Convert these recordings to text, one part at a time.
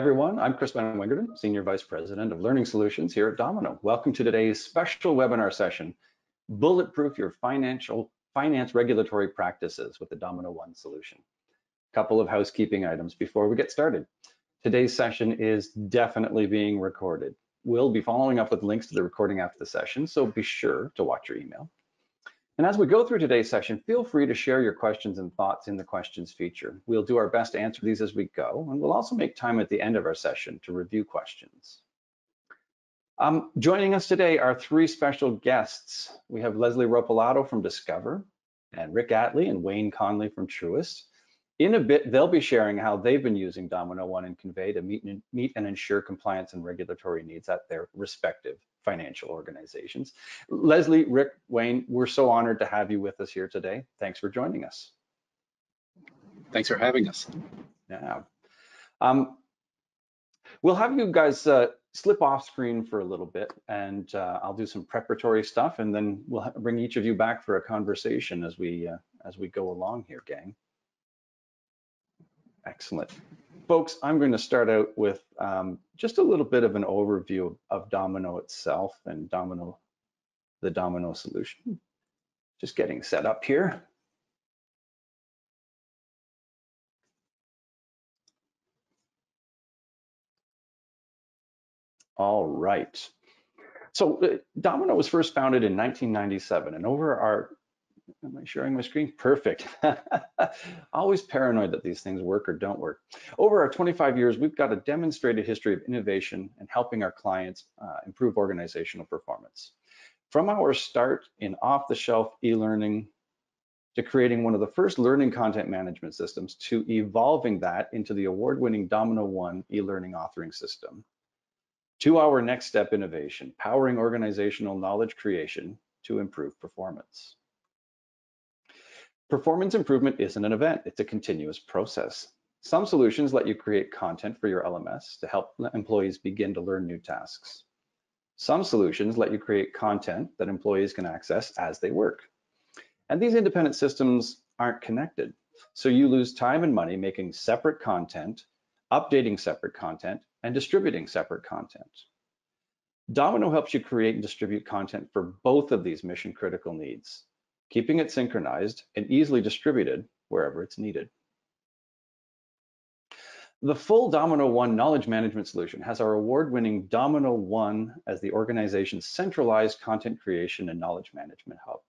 everyone. I'm Chris Van Wingerden, Senior Vice President of Learning Solutions here at dominKnow. Welcome to today's special webinar session, Bulletproof Your Financial Finance Regulatory Practices with the dominKnow One solution. A couple of housekeeping items before we get started. Today's session is definitely being recorded. We'll be following up with links to the recording after the session, so be sure to watch your email. And as we go through today's session, feel free to share your questions and thoughts in the questions feature. We'll do our best to answer these as we go, and we'll also make time at the end of our session to review questions. Um, joining us today are three special guests. We have Leslie Ropelato from Discover, and Rick At Lee and Wayne Conley from Truist. In a bit, they'll be sharing how they've been using dominKnow One and Convey to meet meet and ensure compliance and regulatory needs at their respective financial organizations. Leslie, Rick, Wayne, we're so honored to have you with us here today. Thanks for joining us. Thanks for having us. Yeah. Um, we'll have you guys uh, slip off screen for a little bit and uh, I'll do some preparatory stuff and then we'll bring each of you back for a conversation as we uh, as we go along here, gang. Excellent. Folks, I'm going to start out with um, just a little bit of an overview of dominKnow itself and dominKnow, the dominKnow solution. Just getting set up here. All right. So uh, dominKnow was first founded in 1997, and over our Am I sharing my screen? Perfect. Always paranoid that these things work or don't work. Over our 25 years, we've got a demonstrated history of innovation and helping our clients uh, improve organizational performance. From our start in off-the-shelf e-learning to creating one of the first learning content management systems to evolving that into the award-winning dominKnow One e-learning authoring system, to our next step innovation, powering organizational knowledge creation to improve performance. Performance improvement isn't an event, it's a continuous process. Some solutions let you create content for your LMS to help employees begin to learn new tasks. Some solutions let you create content that employees can access as they work. And these independent systems aren't connected. So you lose time and money making separate content, updating separate content, and distributing separate content. dominKnow helps you create and distribute content for both of these mission critical needs keeping it synchronized and easily distributed wherever it's needed. The full dominKnow One knowledge management solution has our award-winning dominKnow One as the organization's centralized content creation and knowledge management hub.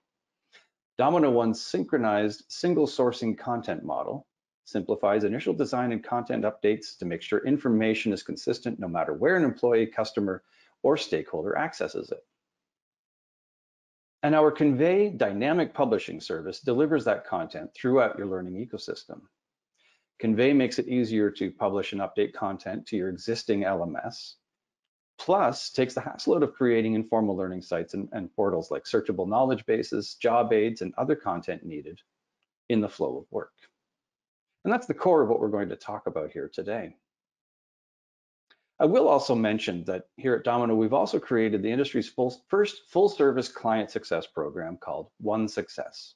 dominKnow One's synchronized single sourcing content model simplifies initial design and content updates to make sure information is consistent no matter where an employee, customer, or stakeholder accesses it. And our Convey dynamic publishing service delivers that content throughout your learning ecosystem. Convey makes it easier to publish and update content to your existing LMS, plus takes the hassle out of creating informal learning sites and, and portals like searchable knowledge bases, job aids, and other content needed in the flow of work. And that's the core of what we're going to talk about here today. I will also mention that here at dominKnow, we've also created the industry's full, first full service client success program called One Success.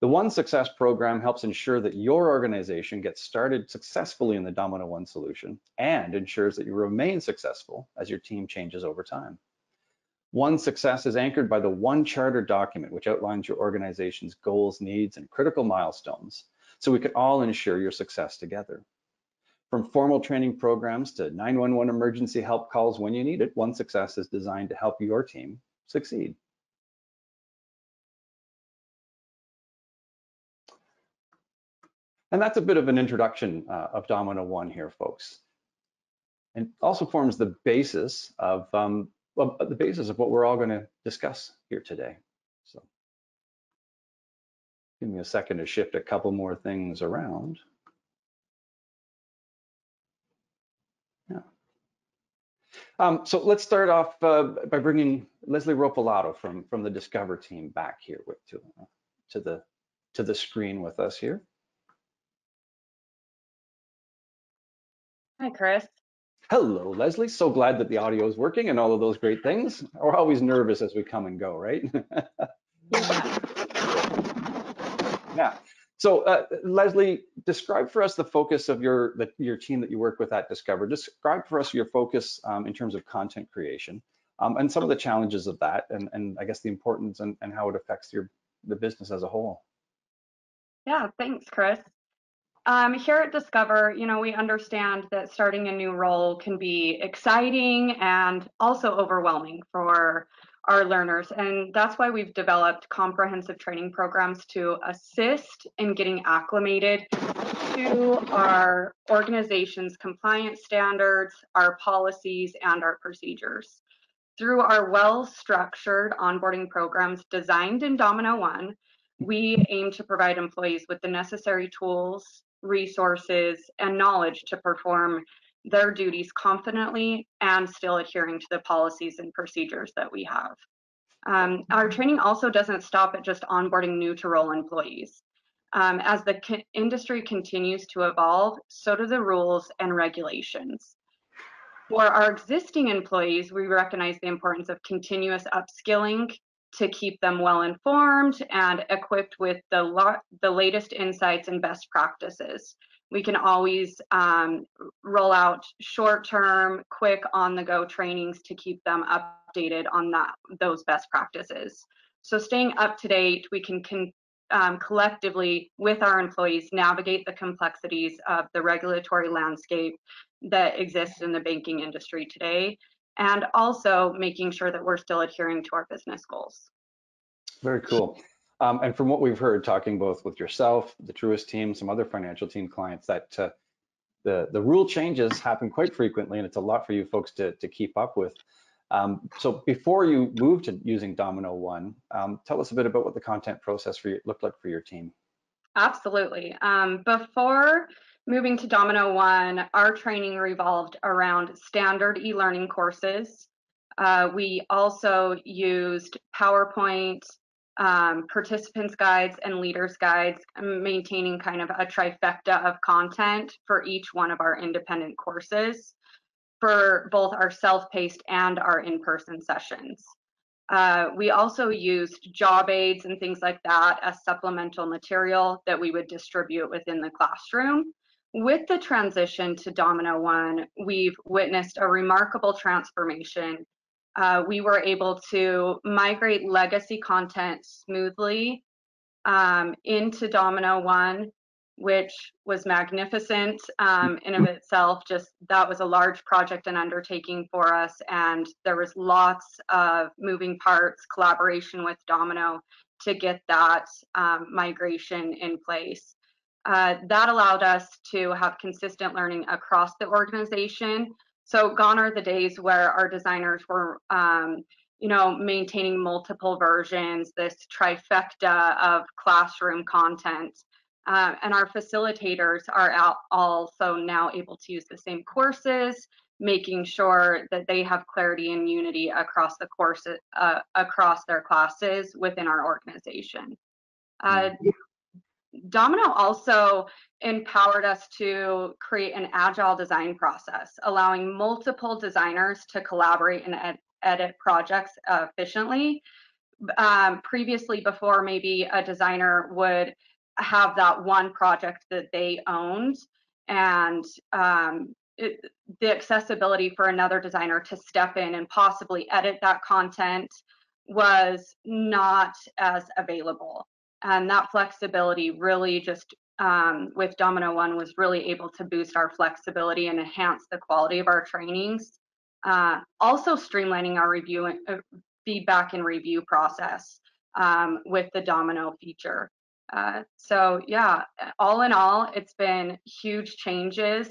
The One Success program helps ensure that your organization gets started successfully in the dominKnow One solution and ensures that you remain successful as your team changes over time. One Success is anchored by the One Charter document, which outlines your organization's goals, needs, and critical milestones, so we can all ensure your success together. From formal training programs to 911 emergency help calls when you need it, One Success is designed to help your team succeed. And that's a bit of an introduction uh, of dominKnow One here, folks. And also forms the basis of um, well, the basis of what we're all going to discuss here today. So give me a second to shift a couple more things around. Um, so let's start off uh, by bringing Leslie Ropelato from from the Discover team back here with, to uh, to the to the screen with us here. Hi, Chris. Hello, Leslie. So glad that the audio is working and all of those great things. We're always nervous as we come and go, right? yeah. yeah. So uh, Leslie, describe for us the focus of your the, your team that you work with at Discover. Describe for us your focus um, in terms of content creation um, and some of the challenges of that, and, and I guess the importance and, and how it affects your the business as a whole. Yeah, thanks, Chris. Um, here at Discover, you know, we understand that starting a new role can be exciting and also overwhelming for our learners. And that's why we've developed comprehensive training programs to assist in getting acclimated to our organization's compliance standards, our policies, and our procedures. Through our well-structured onboarding programs designed in dominKnow One, we aim to provide employees with the necessary tools, resources, and knowledge to perform their duties confidently and still adhering to the policies and procedures that we have. Um, our training also doesn't stop at just onboarding new to role employees. Um, as the co industry continues to evolve, so do the rules and regulations. For our existing employees, we recognize the importance of continuous upskilling to keep them well informed and equipped with the, the latest insights and best practices. We can always um, roll out short-term, quick on-the-go trainings to keep them updated on that those best practices. So staying up to date, we can, um, collectively with our employees navigate the complexities of the regulatory landscape that exists in the banking industry today and also making sure that we're still adhering to our business goals. Very cool. Um, and from what we've heard, talking both with yourself, the Truist team, some other financial team clients, that uh, the the rule changes happen quite frequently, and it's a lot for you folks to to keep up with. Um, so before you moved to using dominKnow One, um, tell us a bit about what the content process for you looked like for your team. Absolutely. Um, before moving to dominKnow One, our training revolved around standard e-learning courses. Uh, we also used PowerPoint, um, participants guides and leaders guides, maintaining kind of a trifecta of content for each one of our independent courses for both our self-paced and our in-person sessions. Uh, we also used job aids and things like that as supplemental material that we would distribute within the classroom. With the transition to dominKnow One, we've witnessed a remarkable transformation. Uh, we were able to migrate legacy content smoothly um, into dominKnow One, which was magnificent um, in of itself. Just that was a large project and undertaking for us, and there was lots of moving parts, collaboration with dominKnow to get that um, migration in place. Uh, that allowed us to have consistent learning across the organization. So gone are the days where our designers were, um, you know, maintaining multiple versions, this trifecta of classroom content. Uh, and our facilitators are also now able to use the same courses, making sure that they have clarity and unity across the course, uh, across their classes within our organization. Uh, mm-hmm. dominKnow also empowered us to create an agile design process, allowing multiple designers to collaborate and ed edit projects efficiently. Um, previously, before maybe a designer would have that one project that they owned and um, it, the accessibility for another designer to step in and possibly edit that content was not as available and that flexibility really just um, with dominKnow One was really able to boost our flexibility and enhance the quality of our trainings. Uh, also streamlining our review and uh, feedback and review process um, with the dominKnow feature. Uh, so yeah, all in all, it's been huge changes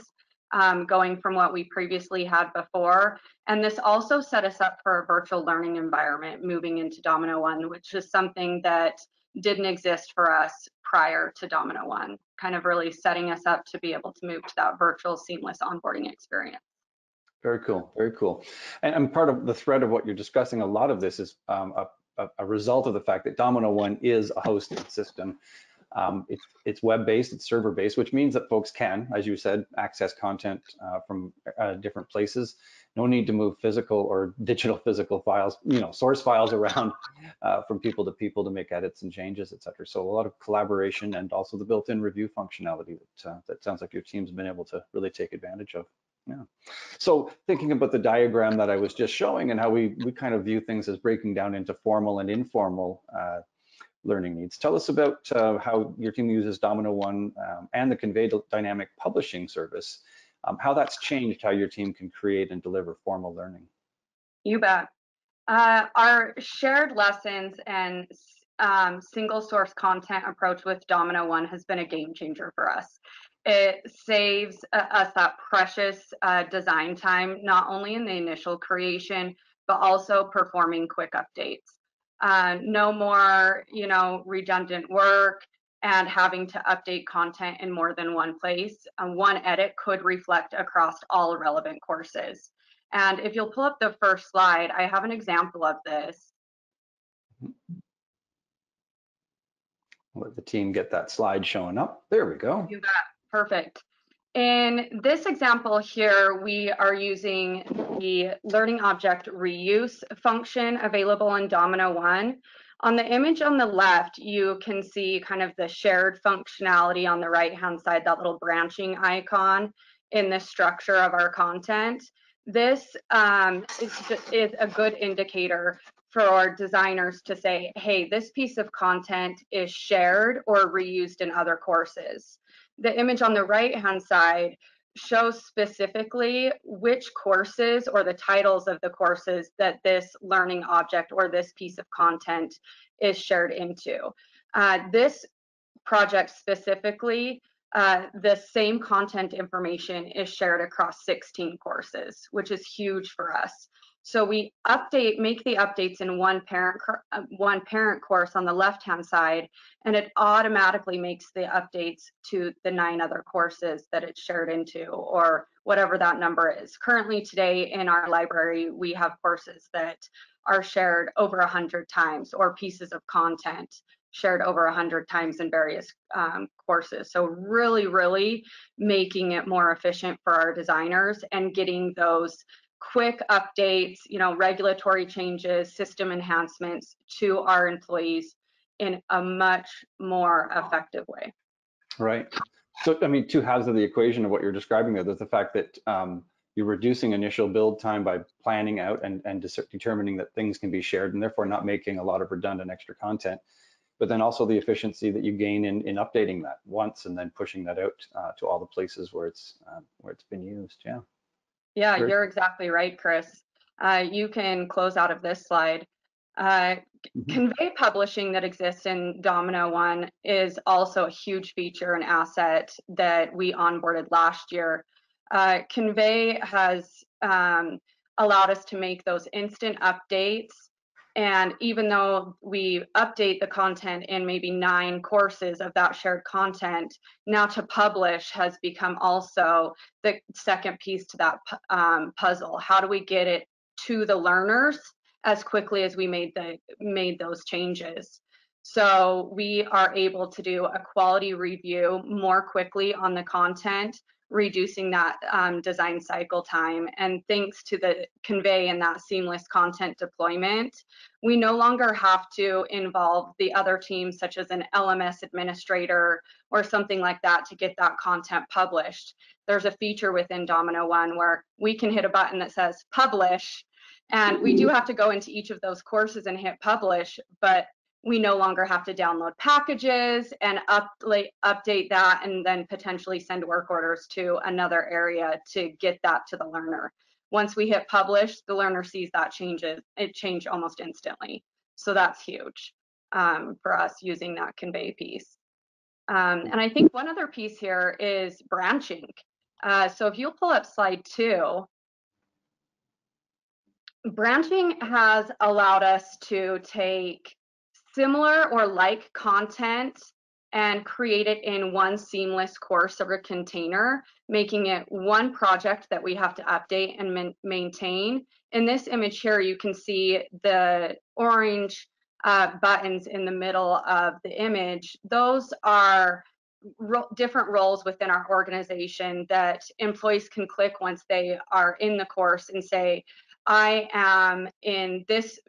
um, going from what we previously had before. And this also set us up for a virtual learning environment moving into dominKnow One, which is something that didn't exist for us prior to dominKnow One, kind of really setting us up to be able to move to that virtual seamless onboarding experience. Very cool, very cool. And, and part of the thread of what you're discussing, a lot of this is um, a, a, result of the fact that dominKnow One is a hosted system. Um, it's it's web-based, it's server-based, which means that folks can, as you said, access content uh, from uh, different places. No need to move physical or digital physical files, you know, source files around uh, from people to people to make edits and changes, et cetera. So a lot of collaboration and also the built-in review functionality that uh, that sounds like your team's been able to really take advantage of. Yeah. So thinking about the diagram that I was just showing and how we we kind of view things as breaking down into formal and informal uh, learning needs. Tell us about uh, how your team uses dominKnow One um, and the Convey Dynamic Publishing Service, um, how that's changed how your team can create and deliver formal learning. You bet. Uh, our shared lessons and um, single source content approach with dominKnow One has been a game changer for us. It saves uh, us that precious uh, design time, not only in the initial creation, but also performing quick updates uh, no more, you know, redundant work and having to update content in more than one place. Uh, one edit could reflect across all relevant courses. And if you'll pull up the first slide, I have an example of this. Let the team get that slide showing up. There we go. You got perfect. In this example here, we are using the learning object reuse function available in dominKnow 1. On the image on the left, you can see kind of the shared functionality on the right-hand side, that little branching icon in the structure of our content. This um, is, is a good indicator for our designers to say, hey, this piece of content is shared or reused in other courses the image on the right hand side shows specifically which courses or the titles of the courses that this learning object or this piece of content is shared into. Uh, this project specifically, uh, the same content information is shared across 16 courses, which is huge for us. So we update, make the updates in one parent, uh, one parent course on the left-hand side, and it automatically makes the updates to the nine other courses that it's shared into, or whatever that number is. Currently today in our library, we have courses that are shared over a 100 times, or pieces of content shared over a 100 times in various um, courses. So really, really making it more efficient for our designers and getting those quick updates, you know, regulatory changes, system enhancements to our employees in a much more effective way. Right. So, I mean, two halves of the equation of what you're describing there. There's the fact that um, you're reducing initial build time by planning out and, and determining that things can be shared and therefore not making a lot of redundant extra content. But then also the efficiency that you gain in, in updating that once and then pushing that out uh, to all the places where it's uh, where it's been used. Yeah. Yeah, Great. you're exactly right, Chris. Uh, you can close out of this slide. Uh, mm-hmm. Convey publishing that exists in dominKnow One is also a huge feature and asset that we onboarded last year. Uh, Convey has um, allowed us to make those instant updates and even though we update the content in maybe nine courses of that shared content, now to publish has become also the second piece to that um, puzzle. How do we get it to the learners as quickly as we made the made those changes? So we are able to do a quality review more quickly on the content reducing that um, design cycle time. And thanks to the convey and that seamless content deployment, we no longer have to involve the other teams such as an LMS administrator or something like that to get that content published. There's a feature within dominKnow One where we can hit a button that says publish and we do have to go into each of those courses and hit publish, but we no longer have to download packages and up, like, update that and then potentially send work orders to another area to get that to the learner. Once we hit publish, the learner sees that changes, it changed almost instantly. So that's huge um, for us using that convey piece. Um, and I think one other piece here is branching. Uh, so if you'll pull up slide two, branching has allowed us to take similar or like content and create it in one seamless course or a container, making it one project that we have to update and maintain. In this image here, you can see the orange uh, buttons in the middle of the image, those are ro different roles within our organization that employees can click once they are in the course and say, I am in this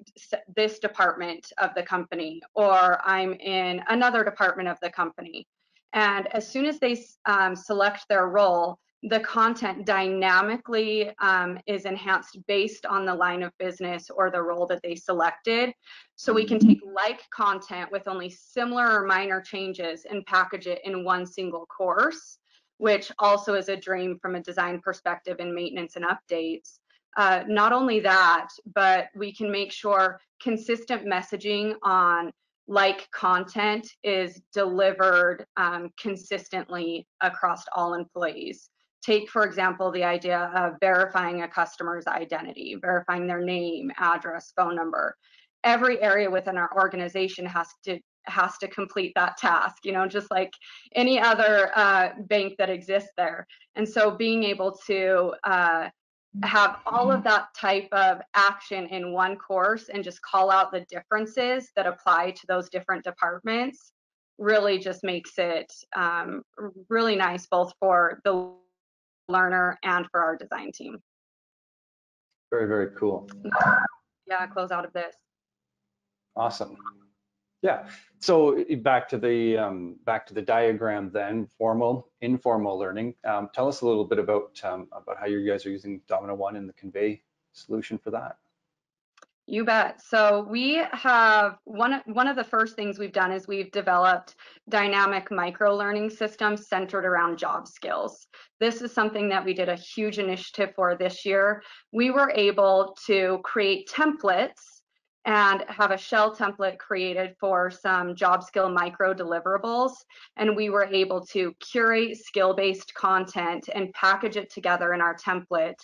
this department of the company, or I'm in another department of the company. And as soon as they um, select their role, the content dynamically um, is enhanced based on the line of business or the role that they selected. So we can take like content with only similar or minor changes and package it in one single course, which also is a dream from a design perspective and maintenance and updates. Uh, not only that, but we can make sure consistent messaging on like content is delivered um, consistently across all employees. Take, for example, the idea of verifying a customer's identity, verifying their name, address, phone number. Every area within our organization has to has to complete that task, you know, just like any other uh, bank that exists there. And so being able to uh, have all of that type of action in one course and just call out the differences that apply to those different departments really just makes it um, really nice both for the learner and for our design team. Very, very cool. Yeah, close out of this. Awesome. Yeah. So back to the um, back to the diagram then, formal, informal learning. Um, tell us a little bit about um, about how you guys are using dominKnow One and the Convey solution for that. You bet. So we have one one of the first things we've done is we've developed dynamic micro learning systems centered around job skills. This is something that we did a huge initiative for this year. We were able to create templates and have a shell template created for some job skill micro deliverables. And we were able to curate skill based content and package it together in our template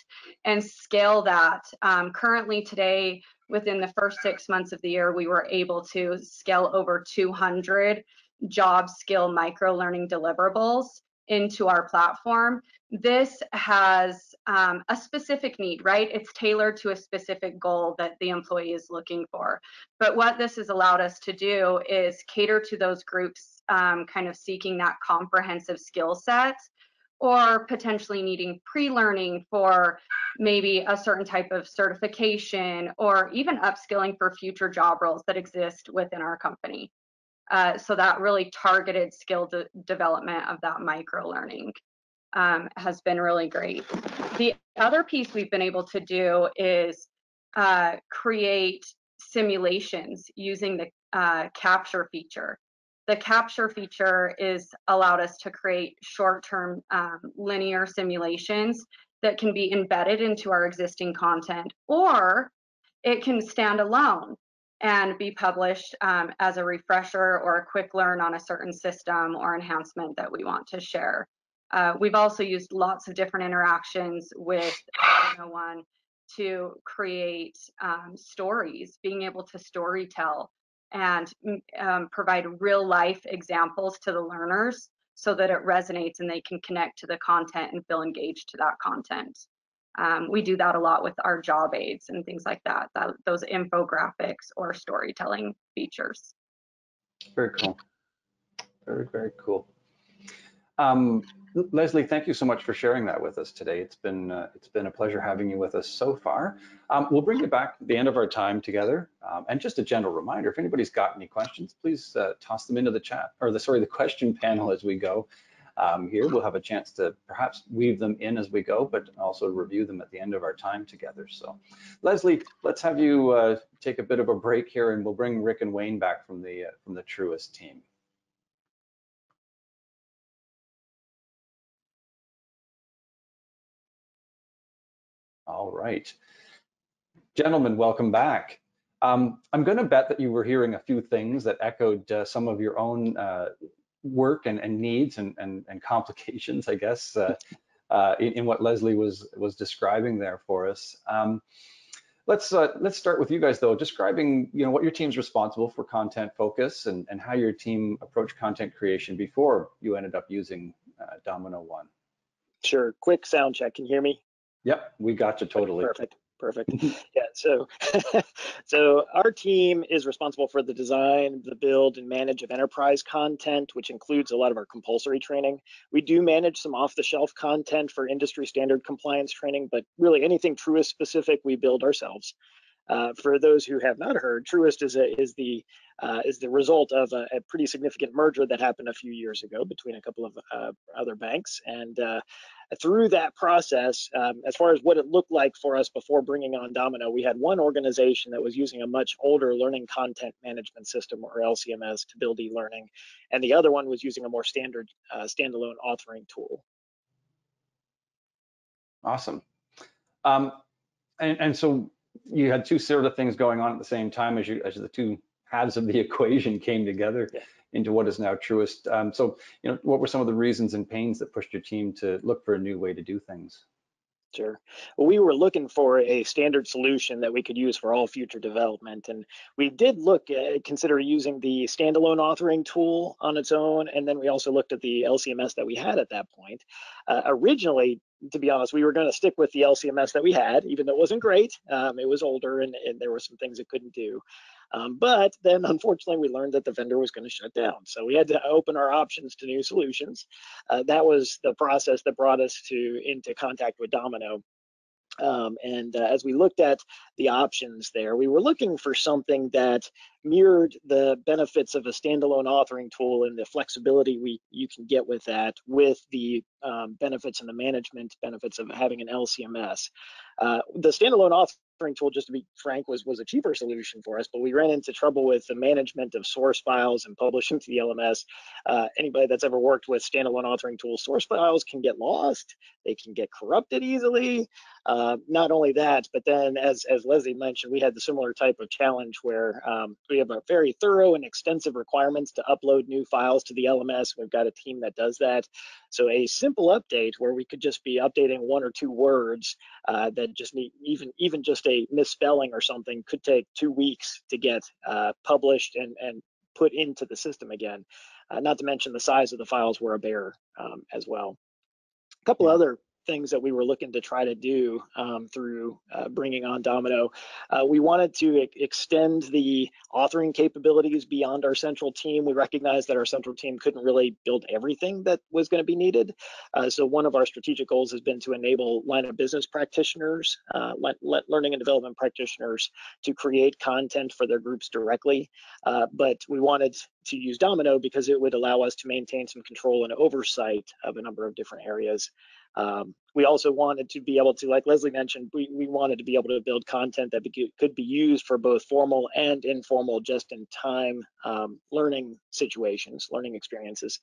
and scale that. Um, currently, today, within the first six months of the year, we were able to scale over 200 job skill micro learning deliverables into our platform. This has um, a specific need, right? It's tailored to a specific goal that the employee is looking for. But what this has allowed us to do is cater to those groups um, kind of seeking that comprehensive skill set or potentially needing pre-learning for maybe a certain type of certification or even upskilling for future job roles that exist within our company. Uh, so that really targeted skill de development of that micro learning um, has been really great. The other piece we've been able to do is uh, create simulations using the uh, capture feature. The capture feature is allowed us to create short-term um, linear simulations that can be embedded into our existing content, or it can stand alone and be published um, as a refresher or a quick learn on a certain system or enhancement that we want to share. Uh, we've also used lots of different interactions with One to create um, stories, being able to story tell and mm, um, provide real life examples to the learners so that it resonates and they can connect to the content and feel engaged to that content. Um, we do that a lot with our job aids and things like that, that those infographics or storytelling features. Very cool. Very, very cool. Um, Leslie, thank you so much for sharing that with us today. It's been uh, it's been a pleasure having you with us so far. Um, we'll bring you back at the end of our time together. Um, and just a general reminder, if anybody's got any questions, please uh, toss them into the chat or the sorry the question panel as we go um, here. We'll have a chance to perhaps weave them in as we go, but also review them at the end of our time together. So Leslie, let's have you uh, take a bit of a break here and we'll bring Rick and Wayne back from the, uh, from the Truist team. All right. Gentlemen, welcome back. Um, I'm going to bet that you were hearing a few things that echoed uh, some of your own uh, work and, and needs and, and, and, complications, I guess, uh, uh, in, in, what Leslie was was describing there for us. Um, let's uh, let's start with you guys though, describing you know what your team's responsible for content focus and, and how your team approached content creation before you ended up using uh, dominKnow One. Sure. Quick sound check. Can you hear me? Yep, we got you totally. Perfect. Perfect. Mm-hmm. yeah. so, so our team is responsible for the design, the build, and manage of enterprise content, which includes a lot of our compulsory training. We do manage some off-the-shelf content for industry standard compliance training, but really anything Truist specific, we build ourselves. Uh, for those who have not heard, Truist is, a, is the uh, is the result of a, a, pretty significant merger that happened a few years ago between a couple of uh, other banks. And uh, through that process, um, as far as what it looked like for us before bringing on dominKnow, we had one organization that was using a much older learning content management system or LCMS to build e-learning, and the other one was using a more standard uh, standalone authoring tool. Awesome. Um, and, and so you had two sort of things going on at the same time as you as the two halves of the equation came together yeah. into what is now Truist. Um, so, you know, what were some of the reasons and pains that pushed your team to look for a new way to do things? Sure. Well, we were looking for a standard solution that we could use for all future development. And we did look at, consider using the standalone authoring tool on its own. And then we also looked at the LCMS that we had at that point. Uh, originally, to be honest, we were going to stick with the LCMS that we had, even though it wasn't great. Um, it was older and, and, there were some things it couldn't do. Um, but then unfortunately, we learned that the vendor was going to shut down. So we had to open our options to new solutions. Uh, that was the process that brought us to into contact with dominKnow. Um, and uh, as we looked at the options there, we were looking for something that mirrored the benefits of a standalone authoring tool and the flexibility we you can get with that, with the um, benefits and the management benefits of having an LCMS. Uh, the standalone authoring tool, just to be frank, was was a cheaper solution for us, but we ran into trouble with the management of source files and publishing to the LMS. Uh, anybody that's ever worked with standalone authoring tools, source files can get lost, they can get corrupted easily. Uh, not only that, but then as as Leslie mentioned, we had the similar type of challenge where um, we have a very thorough and extensive requirements to upload new files to the LMS. We've got a team that does that. So a simple update where we could just be updating one or two words uh, that just need even even just a misspelling or something could take two weeks to get uh, published and and put into the system again. Uh, not to mention the size of the files were a bear um, as well. A couple other things that we were looking to try to do um, through uh, bringing on dominKnow. Uh, we wanted to extend the authoring capabilities beyond our central team. We recognized that our central team couldn't really build everything that was going to be needed. Uh, so one of our strategic goals has been to enable line of business practitioners, uh, let, let learning and development practitioners to create content for their groups directly. Uh, but we wanted to use dominKnow because it would allow us to maintain some control and oversight of a number of different areas. Um, we also wanted to be able to, like Leslie mentioned, we, we wanted to be able to build content that be, could be used for both formal and informal just-in-time um, learning situations, learning experiences,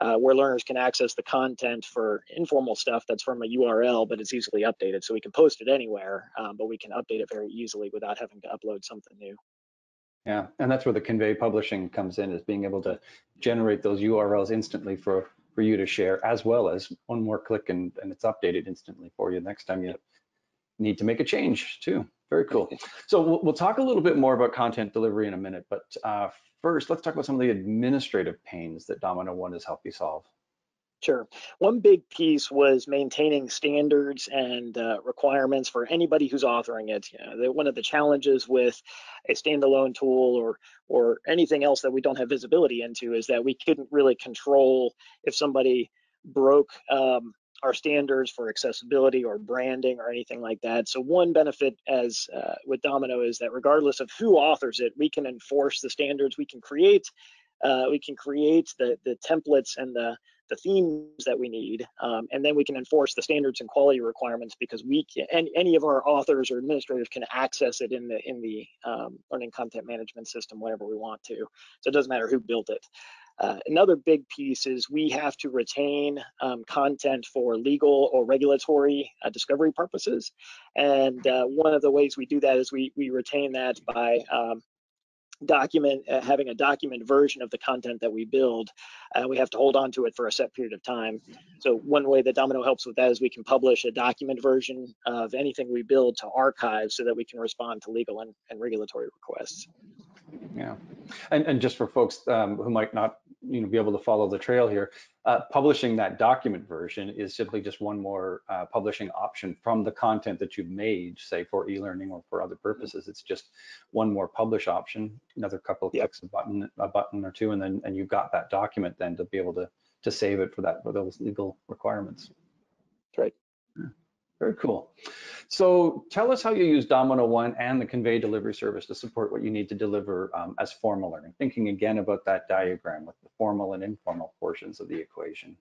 uh, where learners can access the content for informal stuff that's from a URL, but it's easily updated. So we can post it anywhere, um, but we can update it very easily without having to upload something new. Yeah, and that's where the convey publishing comes in, is being able to generate those URLs instantly for for you to share, as well as one more click and, and it's updated instantly for you next time you need to make a change too. Very cool. So we'll, we'll talk a little bit more about content delivery in a minute, but uh, first let's talk about some of the administrative pains that dominKnow One has helped you solve. Sure. One big piece was maintaining standards and uh, requirements for anybody who's authoring it. You know, one of the challenges with a standalone tool or or anything else that we don't have visibility into is that we couldn't really control if somebody broke um, our standards for accessibility or branding or anything like that. So one benefit as uh, with dominKnow is that regardless of who authors it, we can enforce the standards. We can create uh, we can create the the templates and the the themes that we need, um, and then we can enforce the standards and quality requirements because we can, and any of our authors or administrators can access it in the in the um, learning content management system whenever we want to. So it doesn't matter who built it. Uh, another big piece is we have to retain um, content for legal or regulatory uh, discovery purposes. And uh, one of the ways we do that is we, we retain that by um, document uh, having a document version of the content that we build uh, we have to hold on to it for a set period of time. So one way that dominKnow helps with that is we can publish a document version of anything we build to archive so that we can respond to legal and, and regulatory requests. Yeah. And, and just for folks um, who might not you know be able to follow the trail here. Uh, publishing that document version is simply just one more uh, publishing option from the content that you've made, say for e-learning or for other purposes. It's just one more publish option, another couple of Yep. clicks, a button, a button or two, and then and you've got that document then to be able to to save it for that for those legal requirements. Very cool. So tell us how you use dominKnow One and the Convey delivery service to support what you need to deliver um, as formal learning. Thinking again about that diagram with the formal and informal portions of the equation.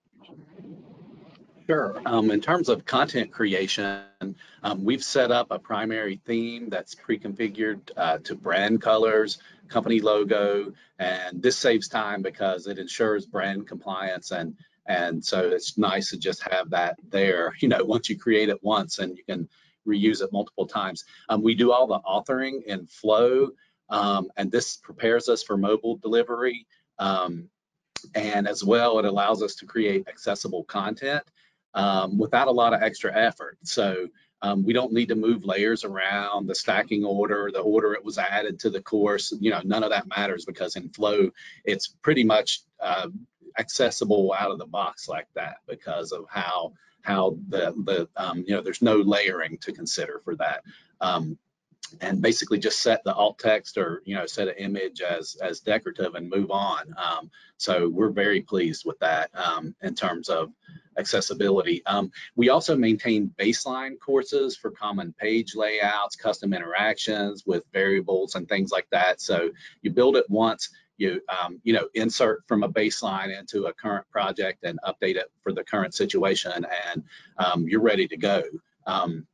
Sure. Um, in terms of content creation, um, we've set up a primary theme that's pre-configured uh, to brand colors, company logo, and this saves time because it ensures brand compliance and and so it's nice to just have that there. You know, once you create it once and you can reuse it multiple times. Um, we do all the authoring in Flow, um, and this prepares us for mobile delivery. Um, and as well, it allows us to create accessible content um, without a lot of extra effort. So um, we don't need to move layers around, the stacking order, the order it was added to the course, you know, none of that matters because in Flow, it's pretty much uh, accessible out of the box like that because of how how the the um, you know there's no layering to consider for that. Um, and basically just set the alt text or you know set an image as as decorative and move on. Um, so we're very pleased with that um, in terms of accessibility. Um, we also maintain baseline courses for common page layouts, custom interactions with variables and things like that. So you build it once, you um, you know insert from a baseline into a current project and update it for the current situation, and um, you're ready to go. Um,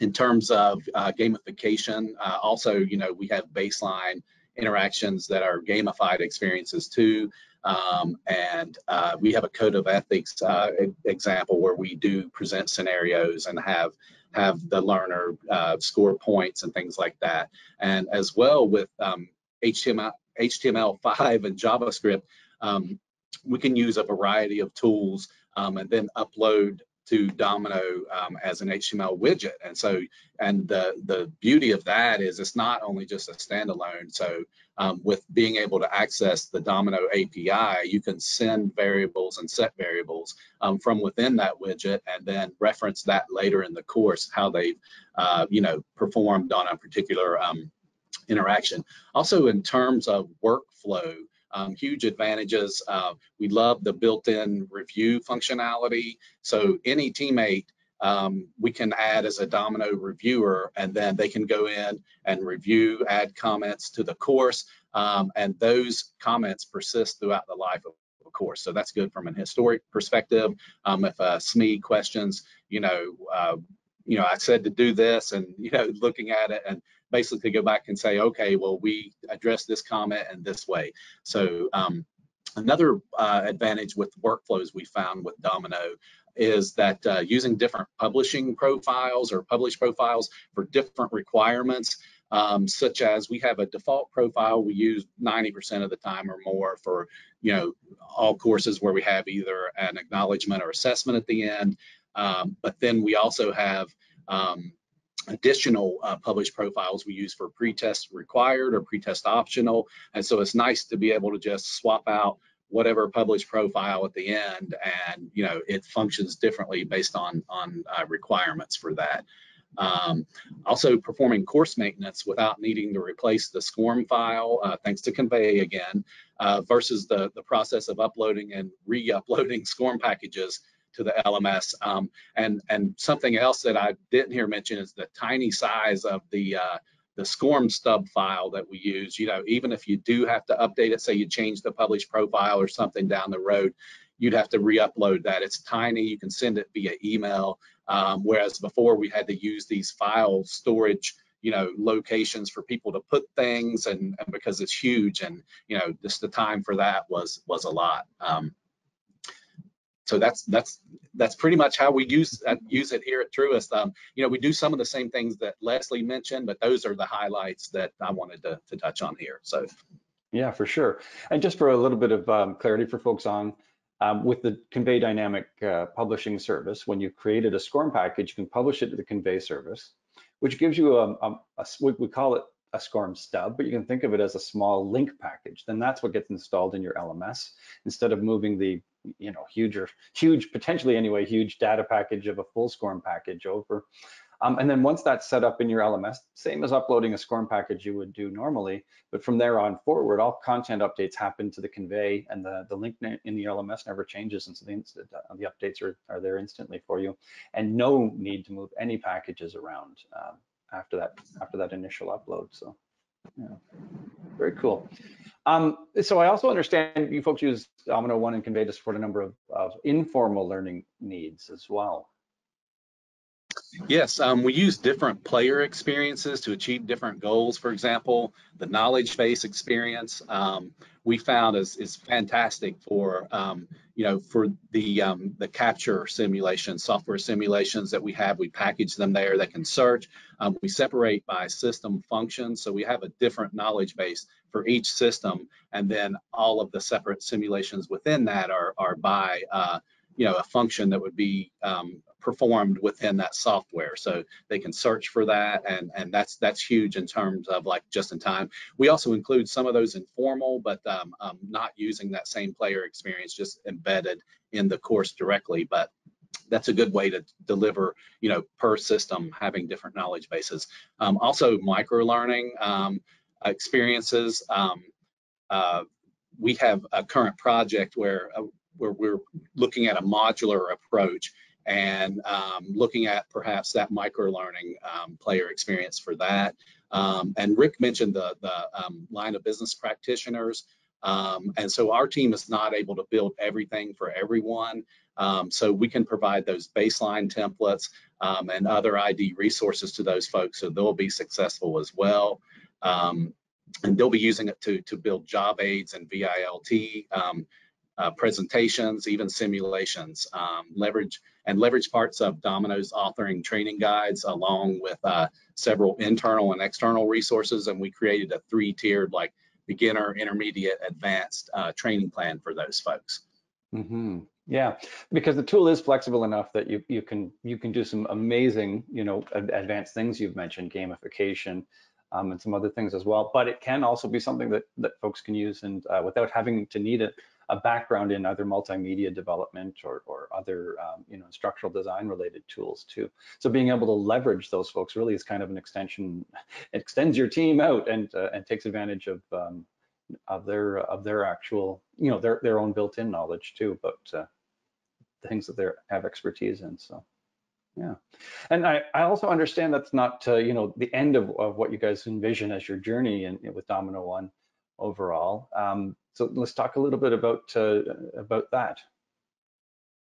in terms of uh, gamification, uh, also you know we have baseline interactions that are gamified experiences too. Um, and uh, we have a code of ethics uh, example where we do present scenarios and have have the learner uh, score points and things like that. And as well with um, HTML, HTML5 and JavaScript, um, we can use a variety of tools um, and then upload to dominKnow um, as an HTML widget. And so, and the, the beauty of that is it's not only just a standalone. So um, with being able to access the dominKnow API, you can send variables and set variables um, from within that widget and then reference that later in the course, how they've, uh, you know, performed on a particular um, interaction. Also in terms of workflow, um, huge advantages. Uh, we love the built-in review functionality. So any teammate um, we can add as a dominKnow reviewer, and then they can go in and review, add comments to the course, um, and those comments persist throughout the life of the course. So that's good from an historic perspective. Um, if uh, SME questions, you know, uh, you know, I said to do this, and you know, looking at it and basically go back and say, okay, well, we addressed this comment in this way. So um, another uh, advantage with workflows we found with dominKnow is that uh, using different publishing profiles or published profiles for different requirements, um, such as we have a default profile we use 90% of the time or more for, you know, all courses where we have either an acknowledgement or assessment at the end. Um, but then we also have um, additional uh, published profiles we use for pretest required or pretest optional. And so it's nice to be able to just swap out whatever published profile at the end and you know it functions differently based on on uh, requirements for that. Um, also performing course maintenance without needing to replace the SCORM file, uh, thanks to Convey again, uh, versus the, the process of uploading and re-uploading SCORM packages to the LMS. Um, and, and something else that I didn't hear mention is the tiny size of the, uh, the SCORM stub file that we use. You know, even if you do have to update it, say you change the published profile or something down the road, you'd have to re-upload that. It's tiny, you can send it via email. Um, whereas before we had to use these file storage you know locations for people to put things and, and, because it's huge and you know just the time for that was was a lot um, so that's that's that's pretty much how we use uh, use it here at Truist. Um, you know, we do some of the same things that Leslie mentioned, but those are the highlights that I wanted to, to touch on here. So, yeah, for sure. And just for a little bit of um, clarity for folks on, um, with the Convey Dynamic uh, Publishing Service, when you've created a SCORM package, you can publish it to the Convey service, which gives you a, a, a we call it a SCORM stub, but you can think of it as a small link package. Then that's what gets installed in your LMS instead of moving the you know huge or huge potentially anyway huge data package of a full SCORM package over. Um, and then once that's set up in your LMS, same as uploading a SCORM package you would do normally, but from there on forward, all content updates happen to the convey and the, the link in the LMS never changes. And so the, uh, the updates are, are there instantly for you and no need to move any packages around um, after that after that initial upload. So yeah, very cool. Um, so I also understand you folks use dominKnow One and Convey to support a number of, of informal learning needs as well. Yes, um, we use different player experiences to achieve different goals. For example, the knowledge base experience um, we found is, is fantastic for um, you know for the um, the capture simulation software simulations that we have. We package them there. They can search. Um, we separate by system functions, so we have a different knowledge base for each system, and then all of the separate simulations within that are are by uh, you know a function that would be um, performed within that software. So they can search for that, and and that's that's huge in terms of like just in time. We also include some of those informal, but um, um, not using that same player experience, just embedded in the course directly. But that's a good way to deliver, you know, per system having different knowledge bases. Um, also, micro learning um, experiences. Um, uh, we have a current project where uh, where we're looking at a modular approach and um, looking at perhaps that micro learning um, player experience for that. Um, and Rick mentioned the, the um, line of business practitioners. Um, and so our team is not able to build everything for everyone. Um, so we can provide those baseline templates and other ID resources to those folks so they'll be successful as well. and they'll be using it to, to build job aids and VILT uh, presentations, even simulations, um, leverage and leverage parts of dominKnow's authoring training guides along with uh, several internal and external resources. And we created a three-tiered like beginner, intermediate, advanced uh, training plan for those folks. Mm -hmm. Yeah, because the tool is flexible enough that you you can you can do some amazing you know advanced things you've mentioned, gamification, um, and some other things as well. But it can also be something that that folks can use and uh, without having to need it a background in either multimedia development or, or other um, you know structural design related tools too. So being able to leverage those folks really is kind of an extension, extends your team out and uh, and takes advantage of um, of their of their actual you know their their own built-in knowledge too, but uh, things that they have expertise in. So. Yeah, and I, I also understand that's not uh, you know the end of, of what you guys envision as your journey in with dominKnow One overall. Um, so let's talk a little bit about uh, about that.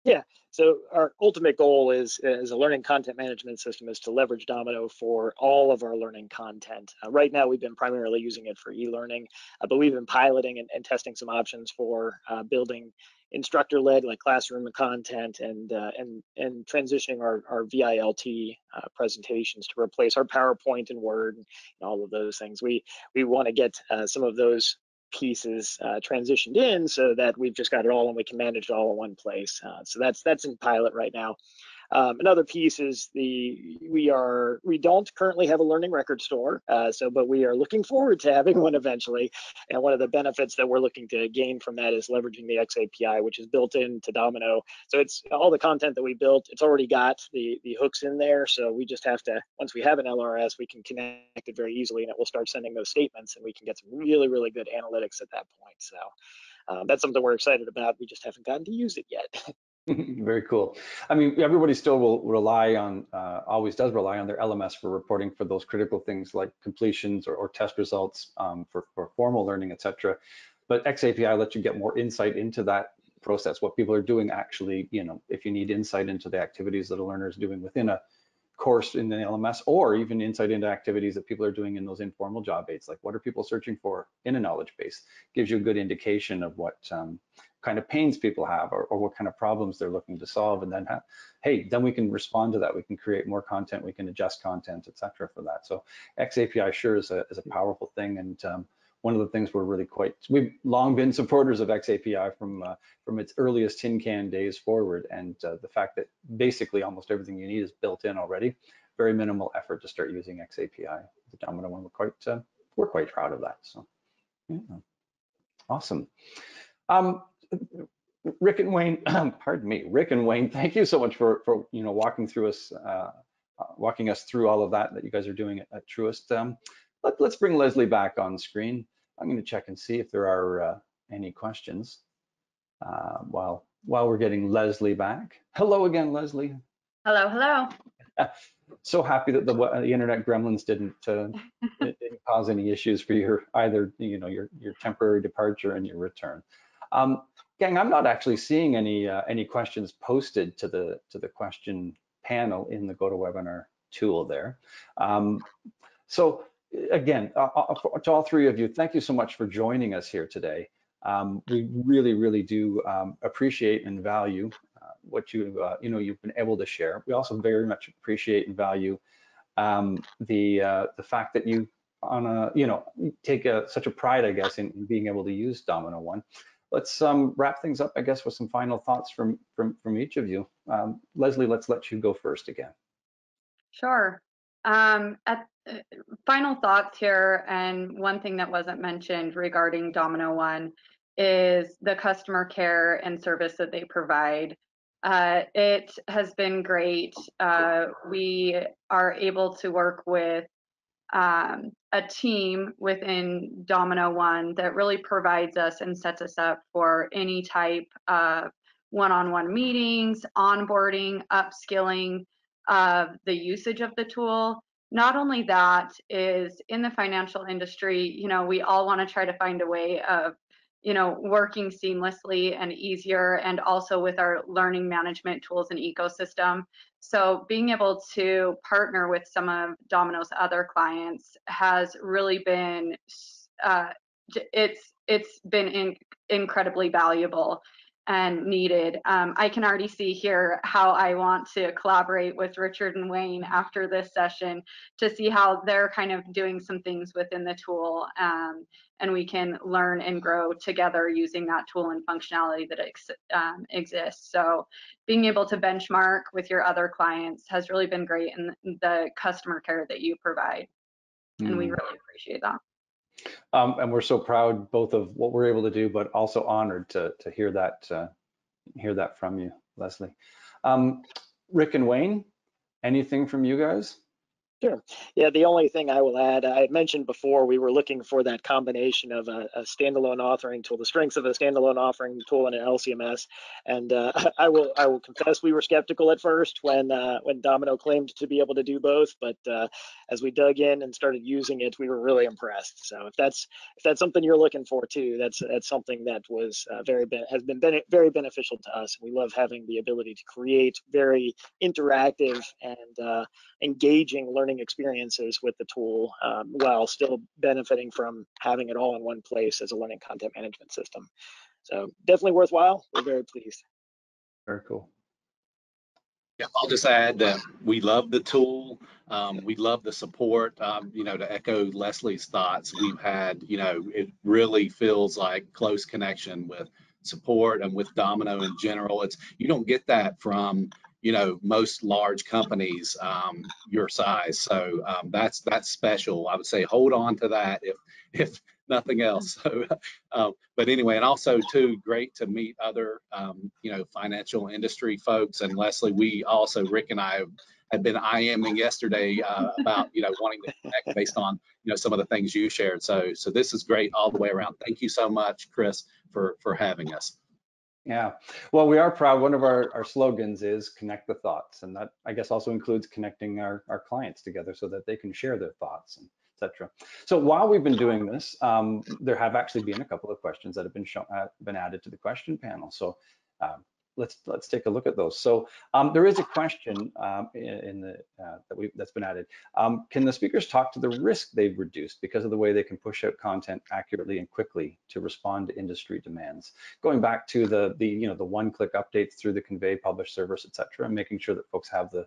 Yeah. So our ultimate goal is as a learning content management system is to leverage dominKnow for all of our learning content. Uh, right now, we've been primarily using it for e-learning, uh, but we've been piloting and, and testing some options for uh, building instructor-led like classroom content and uh, and and transitioning our, our VILT uh, presentations to replace our PowerPoint and Word and all of those things. We we want to get uh, some of those pieces uh, transitioned in so that we've just got it all and we can manage it all in one place. Uh, so that's that's in pilot right now. Um, another piece is the we are we don't currently have a learning record store, uh, so but we are looking forward to having one eventually. And one of the benefits that we're looking to gain from that is leveraging the XAPI, which is built into dominKnow. So it's all the content that we built. It's already got the the hooks in there. So we just have to once we have an LRS, we can connect it very easily, and it will start sending those statements, and we can get some really really good analytics at that point. So. Um, that's something we're excited about. We just haven't gotten to use it yet. Very cool. I mean, everybody still will rely on, uh, always does rely on their LMS for reporting for those critical things like completions or, or test results um, for, for formal learning, et cetera. But XAPI lets you get more insight into that process, what people are doing actually, you know, if you need insight into the activities that a learner is doing within a course in the LMS, or even insight into activities that people are doing in those informal job aids, like what are people searching for in a knowledge base, gives you a good indication of what um, kind of pains people have or, or what kind of problems they're looking to solve. And then have, hey then we can respond to that. We can create more content. We can adjust content etc for that. So xapi sure is a, is a powerful thing. And um, one of the things we're really quite we've long been supporters of xapi from uh, from its earliest tin can days forward. And uh, the fact that basically almost everything you need is built in already very minimal effort to start using xapi the dominKnow one we're quite uh, we're quite proud of that. So, yeah. awesome. Um, Rick and Wayne, pardon me, Rick and Wayne, thank you so much for for you know walking through us, uh, walking us through all of that that you guys are doing at, at Truist. Um, let, us bring Leslie back on screen. I'm going to check and see if there are uh, any questions uh, while while we're getting Leslie back. Hello again, Leslie. Hello, hello. so happy that the, the internet gremlins didn't uh, didn't cause any issues for your either you know your your temporary departure and your return. Um, gang, I'm not actually seeing any uh, any questions posted to the to the question panel in the GoToWebinar tool there. Um, so again, uh, uh, to all three of you, thank you so much for joining us here today. Um, we really, really do um, appreciate and value uh, what you, uh, you know, you've been able to share. We also very much appreciate and value um, the uh, the fact that you, on a, you know, take a, such a pride, I guess, in, in being able to use dominKnow One. Let's um, wrap things up, I guess, with some final thoughts from from from each of you. Um, Leslie, let's let you go first again. Sure. Um, at uh, final thoughts here, and one thing that wasn't mentioned regarding dominKnow One is the customer care and service that they provide. Uh, it has been great. Uh, we are able to work with um, a team within dominKnow One that really provides us and sets us up for any type of one-on-one meetings, onboarding, upskilling of the usage of the tool. Not only that is in the financial industry, you know, we all want to try to find a way of you know, working seamlessly and easier, and also with our learning management tools and ecosystem. So being able to partner with some of dominKnow's other clients has really been, uh, it's it's been in, incredibly valuable and needed. Um, I can already see here how I want to collaborate with Richard and Wayne after this session to see how they're kind of doing some things within the tool um, and we can learn and grow together using that tool and functionality that ex um, exists. So being able to benchmark with your other clients has really been great in the customer care that you provide. Mm. And we hmm. really appreciate that. Um, and we're so proud both of what we're able to do, but also honored to to hear that uh, hear that from you, Leslie. Um, Rick and Wayne, anything from you guys? Sure. Yeah, the only thing I will add, I mentioned before we were looking for that combination of a, a standalone authoring tool, the strengths of a standalone authoring tool and an LCMS. And uh, I will I will confess we were skeptical at first when uh, when dominKnow claimed to be able to do both, but uh, as we dug in and started using it, we were really impressed. So if that's if that's something you're looking for too, that's that's something that was uh, very has been very beneficial to us. We love having the ability to create very interactive and uh, engaging learning experiences with the tool um, while still benefiting from having it all in one place as a learning content management system. So definitely worthwhile. We're very pleased. Very cool. Yeah, I'll just add that we love the tool. Um, we love the support. Um, you know, to echo Leslie's thoughts, we've had, you know, it really feels like close connection with support and with dominKnow in general. It's you don't get that from you know most large companies um, your size. So um, that's that's special. I would say hold on to that if if nothing else. So, um, but anyway, and also too great to meet other um, you know financial industry folks. And Leslie, we also Rick and I had been IMing yesterday uh, about you know wanting to connect based on you know some of the things you shared. So so this is great all the way around. Thank you so much, Chris, for for having us. Yeah, well, we are proud. One of our, our slogans is connect the thoughts, and that I guess also includes connecting our, our clients together so that they can share their thoughts and etc. So while we've been doing this, um, there have actually been a couple of questions that have been shown, uh, been added to the question panel. So um, let's let's take a look at those. So um, there is a question um, in, in, the uh, that we that's been added. Um, can the speakers talk to the risk they've reduced because of the way they can push out content accurately and quickly to respond to industry demands? Going back to the the you know the one-click updates through the convey, publish service, etc., and making sure that folks have the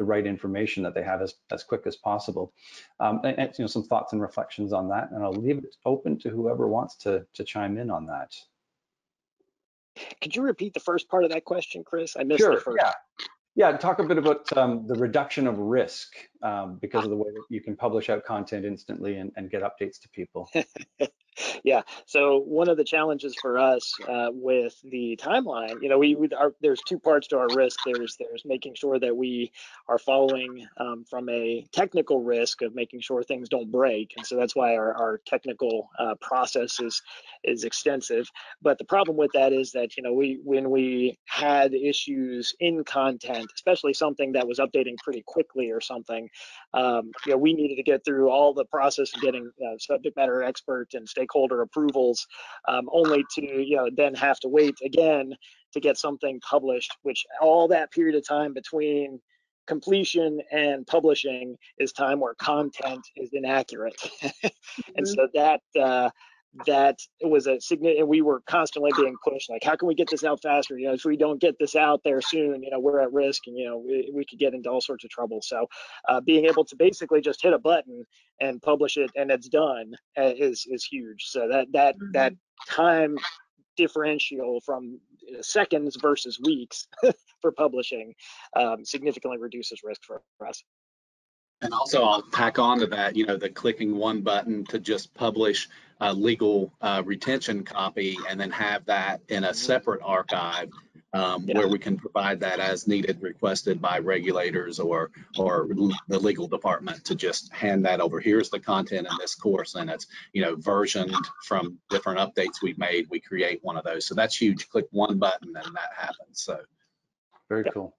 the right information that they have as, as quick as possible. Um, and, and, you know, some thoughts and reflections on that, and I'll leave it open to whoever wants to, to chime in on that. Could you repeat the first part of that question, Chris? I missed sure, the first. Yeah. Yeah, talk a bit about um, the reduction of risk um, because of the way that you can publish out content instantly and, and get updates to people. yeah. So one of the challenges for us uh, with the timeline, you know, we, we are, there's two parts to our risk. There's there's making sure that we are following um, from a technical risk of making sure things don't break, and so that's why our, our technical uh, process is is extensive. But the problem with that is that you know we when we had issues in content, especially something that was updating pretty quickly or something, um, you know, we needed to get through all the process of getting uh, subject matter expert and stakeholder approvals, um, only to you know then have to wait again to get something published. Which all that period of time between completion and publishing is time where content is inaccurate, and so that. Uh, that it was a significant we were constantly being pushed like how can we get this out faster? You know if we don't get this out there soon you know we're at risk and you know we, we could get into all sorts of trouble. So uh, being able to basically just hit a button and publish it and it's done uh, is is huge. So that that mm-hmm. that time differential from seconds versus weeks for publishing um, significantly reduces risk for, for us. And also, I'll tack on to that, you know, the clicking one button to just publish a legal uh, retention copy and then have that in a separate archive um, yeah. where we can provide that as needed, requested by regulators or or the legal department to just hand that over. Here's the content in this course, and it's you know versioned from different updates we've made. We create one of those, so that's huge. Click one button and that happens. So very cool.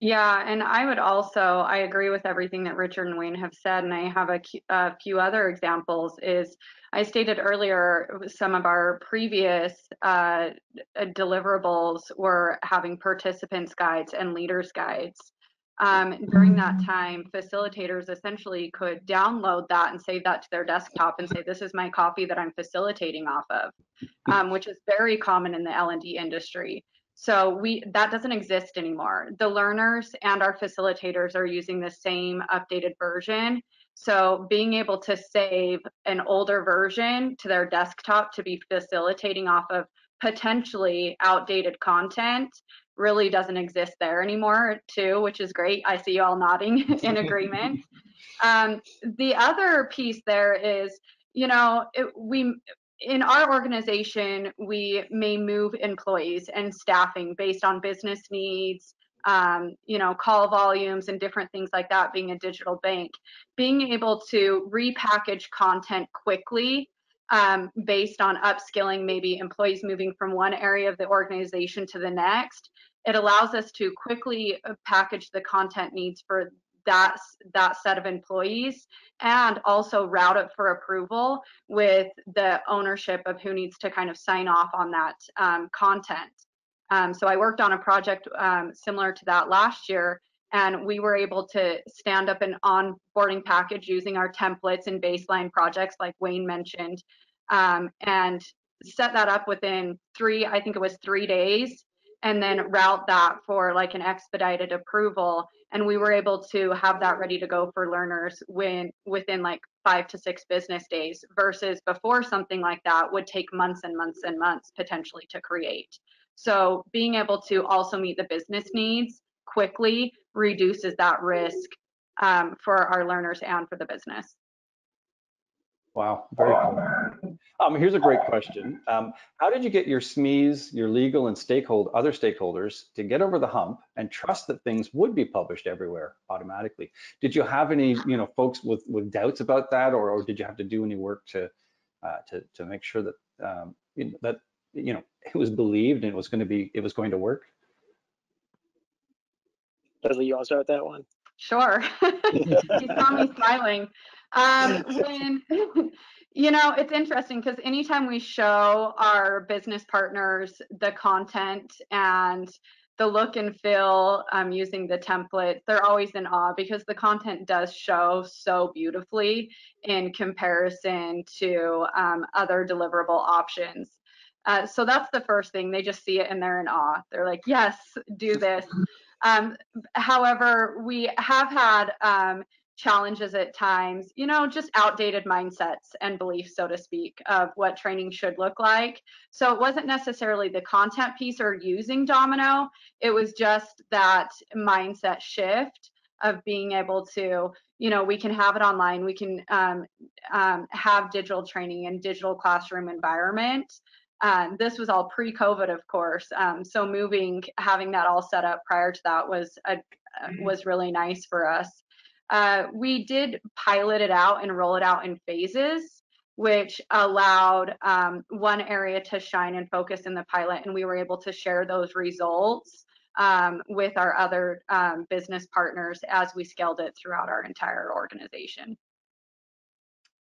Yeah, and I would also, I agree with everything that Richard and Wayne have said, and I have a, a, few other examples. Is I stated earlier, some of our previous uh, deliverables were having participants guides and leaders guides. Um, during that time, facilitators essentially could download that and save that to their desktop and say, "This is my copy that I'm facilitating off of," um, which is very common in the L&D industry. So we that doesn't exist anymore. The learners and our facilitators are using the same updated version. So being able to save an older version to their desktop to be facilitating off of potentially outdated content really doesn't exist there anymore too, which is great. I see you all nodding in agreement. Um, the other piece there is, you know, it, we in our organization, we may move employees and staffing based on business needs, um, you know, call volumes and different things like that, being a digital bank. Being able to repackage content quickly um, based on upskilling maybe employees moving from one area of the organization to the next, it allows us to quickly uh, package the content needs for that that set of employees and also route it for approval with the ownership of who needs to kind of sign off on that um, content. Um, so I worked on a project um, similar to that last year, and we were able to stand up an onboarding package using our templates and baseline projects, like Wayne mentioned, um, and set that up within three, I think it was three days, and then route that for like an expedited approval. And we were able to have that ready to go for learners when within like five to six business days versus before something like that would take months and months and months potentially to create so being able to also meet the business needs quickly reduces that risk um, for our learners and for the business Wow, very cool. Um, here's a great question. Um, how did you get your SMEs, your legal and stakeholder, other stakeholders to get over the hump and trust that things would be published everywhere automatically? Did you have any, you know, folks with, with doubts about that, or, or did you have to do any work to uh, to to make sure that um, that you know it was believed and it was going to be it was going to work? Leslie, you want to start that one? Sure. you saw me smiling. Um, when, you know, it's interesting because anytime we show our business partners the content and the look and feel um, using the template, they're always in awe because the content does show so beautifully in comparison to um, other deliverable options. Uh, so that's the first thing. They just see it and they're in awe. They're like, yes, do this. Um, however, we have had um, challenges at times, you know, just outdated mindsets and beliefs, so to speak, of what training should look like. So it wasn't necessarily the content piece or using dominKnow, it was just that mindset shift of being able to, you know, we can have it online, we can um, um, have digital training and digital classroom environment. Um, this was all pre-COVID, of course. Um, so moving, having that all set up prior to that was a, was really nice for us. Uh, we did pilot it out and roll it out in phases, which allowed um, one area to shine and focus in the pilot, and we were able to share those results um, with our other um, business partners as we scaled it throughout our entire organization.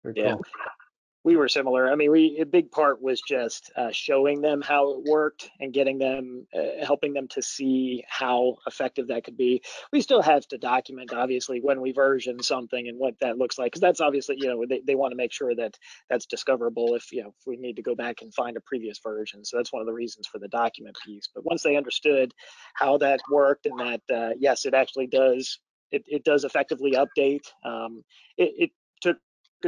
Very Yeah. cool. We were similar. I mean, we a big part was just uh, showing them how it worked and getting them, uh, helping them to see how effective that could be. We still have to document, obviously, when we version something and what that looks like, because that's obviously, you know, they, they want to make sure that that's discoverable if you know if we need to go back and find a previous version. So that's one of the reasons for the document piece. But once they understood how that worked and that uh, yes, it actually does. It, it does effectively update. Um, it, it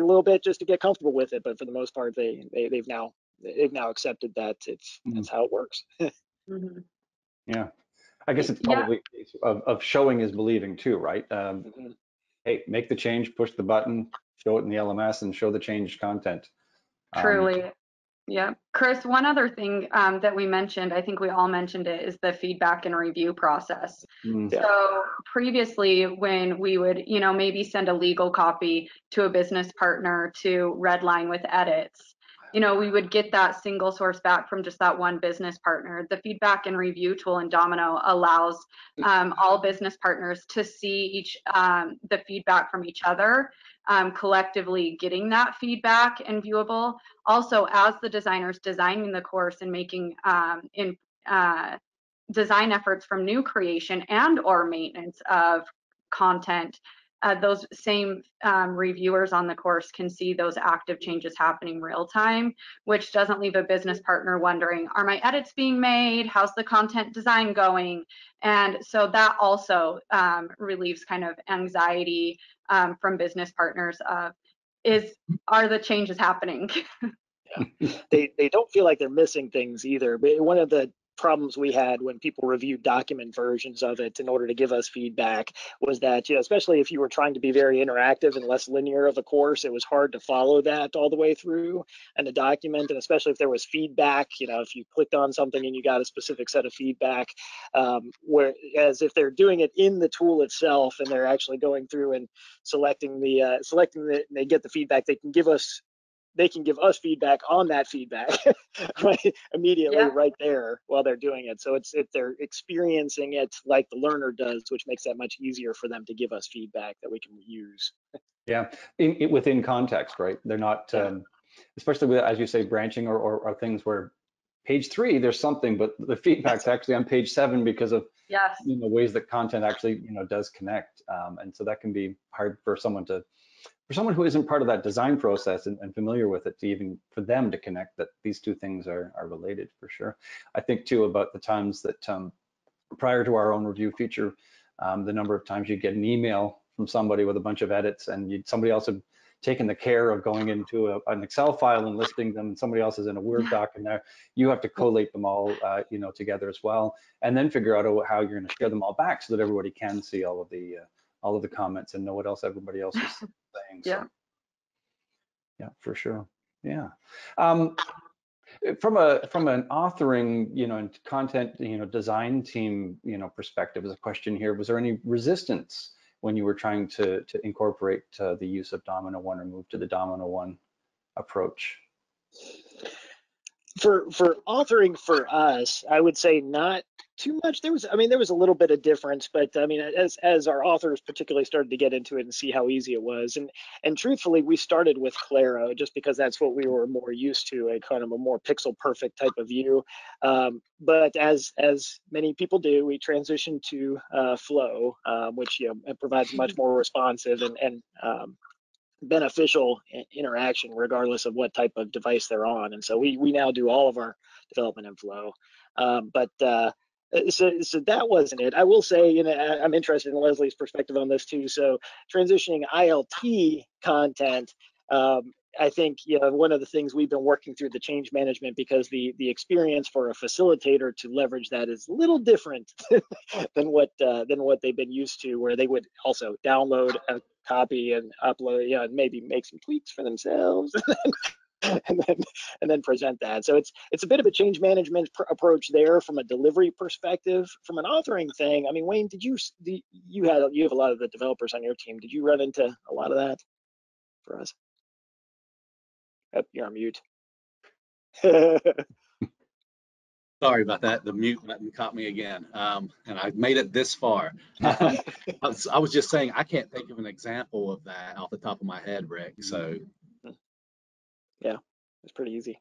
a little bit just to get comfortable with it, but for the most part, they, they they've now they've now accepted that it's Mhm. that's how it works. Mhm. Yeah. I guess it's Yeah. probably a case of, of showing is believing too, right? Um, Mhm. hey, make the change, push the button, show it in the LMS and show the changed content. Um, Truly. Yeah. Chris, one other thing um, that we mentioned, I think we all mentioned it, is the feedback and review process. mm, Yeah. So previously, when we would, you know, maybe send a legal copy to a business partner to redline with edits, you know, we would get that single source back from just that one business partner. The feedback and review tool in dominKnow allows um, all business partners to see each um, the feedback from each other, um, collectively getting that feedback and viewable. Also, as the designers designing the course and making um, in uh, design efforts from new creation and or maintenance of content uh, those same um, reviewers on the course can see those active changes happening real time, which doesn't leave a business partner wondering, are my edits being made? How's the content design going? And so that also um, relieves kind of anxiety um, from business partners of, is, are the changes happening? yeah. They they don't feel like they're missing things either. But one of the problems we had when people reviewed document versions of it in order to give us feedback was that you know especially if you were trying to be very interactive and less linear of a course it was hard to follow that all the way through and the document. And especially if there was feedback you know if you clicked on something and you got a specific set of feedback um, whereas if they're doing it in the tool itself and they're actually going through and selecting the uh, selecting the they get the feedback they can give us they can give us feedback on that feedback right immediately Yeah. right there while they're doing it so it's if they're experiencing it like the learner does which makes that much easier for them to give us feedback that we can use Yeah, in, in, within context, right? They're not, Yeah. um, especially with, as you say, branching or, or, or things where page three, there's something, but the feedback's actually on page seven because of, yes. you know, ways that content actually, you know, does connect. Um, and so that can be hard for someone to, for someone who isn't part of that design process and, and familiar with it to even, for them to connect that these two things are, are related for sure. I think too about the times that um, prior to our own review feature, um, the number of times you'd get an email from somebody with a bunch of edits and you somebody else had taken the care of going into a, an Excel file and listing them and somebody else is in a Word doc and there you have to collate them all, uh, you know, together as well, and then figure out how you're going to share them all back so that everybody can see all of the uh, all of the comments and know what else everybody else is saying. So, Yeah. yeah, for sure. Yeah. Um, from a from an authoring, you know, and content, you know, design team, you know, perspective, is a question here. Was there any resistance when you were trying to to incorporate uh, the use of dominKnow One or move to the dominKnow One approach? for for authoring for us i would say not too much. There was i mean there was a little bit of difference but i mean as as our authors particularly started to get into it and see how easy it was and and truthfully we started with claro just because that's what we were more used to a kind of a more pixel perfect type of view. Um, but as as many people do we transitioned to uh, flow um, which you know provides much more responsive and and um, beneficial interaction regardless of what type of device they're on and so we we now do all of our development in flow. Um, but uh, so, so that wasn't it. I will say, you know, I'm interested in Leslie's perspective on this too. So transitioning ILT content, um, I think you know one of the things we've been working through the change management because the the experience for a facilitator to leverage that is a little different than what uh, than what they've been used to, where they would also download a copy and upload, yeah, and maybe make some tweaks for themselves. and then and then present that. So it's it's a bit of a change management pr- approach there from a delivery perspective. From an authoring thing, I mean, Wayne, did you you had you have a lot of the developers on your team? Did you run into a lot of that for us? Oh, you're on mute. Sorry about that. The mute button caught me again, um, and I've made it this far. I, was, I was just saying I can't think of an example of that off the top of my head, Rick. So yeah, it's pretty easy.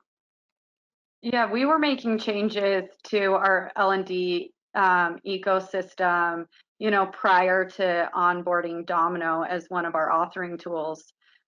Yeah, we were making changes to our L&D um, ecosystem, you know, prior to onboarding dominKnow as one of our authoring tools.